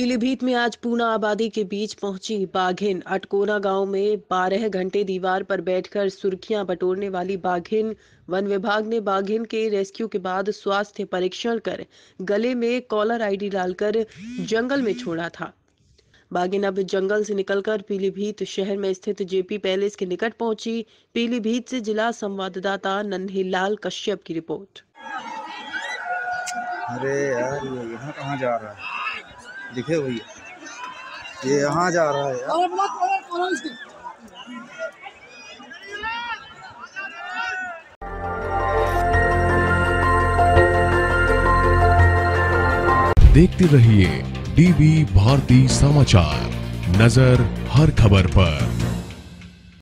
पीलीभीत में आज पूना आबादी के बीच पहुँची बाघिन। अटकोना गाँव में बारह घंटे दीवार पर बैठकर सुर्खियाँ बटोरने वाली बाघिन। वन विभाग ने बाघिन के रेस्क्यू के बाद स्वास्थ्य परीक्षण कर गले में कॉलर आईडी डालकर जंगल में छोड़ा था। बाघिन अब जंगल से निकलकर पीलीभीत शहर में स्थित जेपी पैलेस के निकट पहुँची। पीलीभीत से जिला संवाददाता नन्हीलाल कश्यप की रिपोर्ट। अरे यार, ये यहाँ कहाँ जा रहा है? दिखे भैया ये यहाँ जा रहा है यार। देखते रहिए डीवी भारती समाचार। नज़र हर खबर पर।